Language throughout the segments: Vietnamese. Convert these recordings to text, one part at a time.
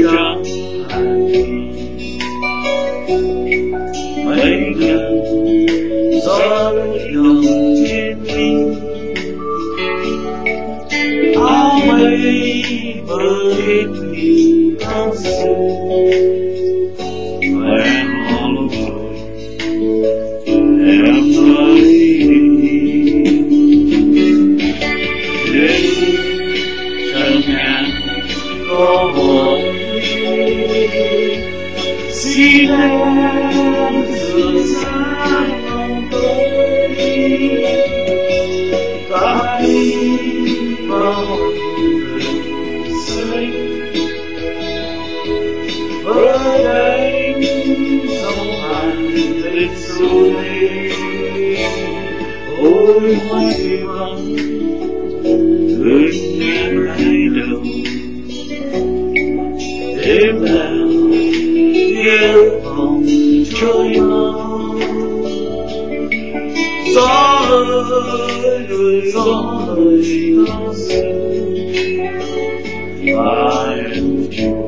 Hallelujah. Ngàn có một xin em dựa sáng lòng tôi ta đi vào rừng xanh với đánh sông hàn lên xuôi ôi mây vắng người trôi mau gió ơi người gió ơi có xưa và em chưa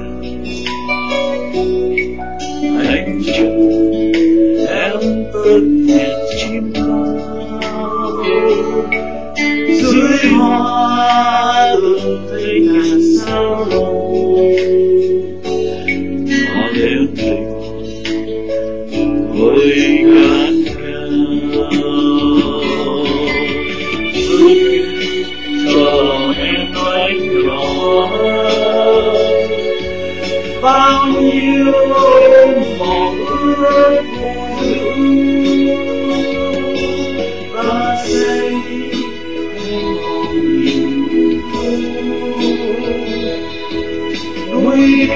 ước chim dưới hoa ương thấy ngàn sao nó theo tình với ngàn cho em nói rõ bao nhiêu mong ước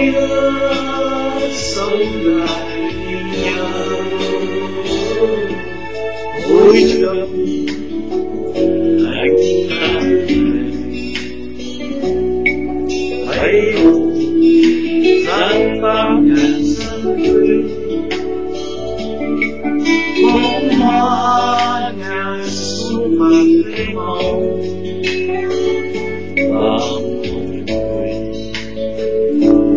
nuôi sống lại nhau ôi anh ta thấy gian bao ngàn sân bóng hoa ngàn xuống mặt màu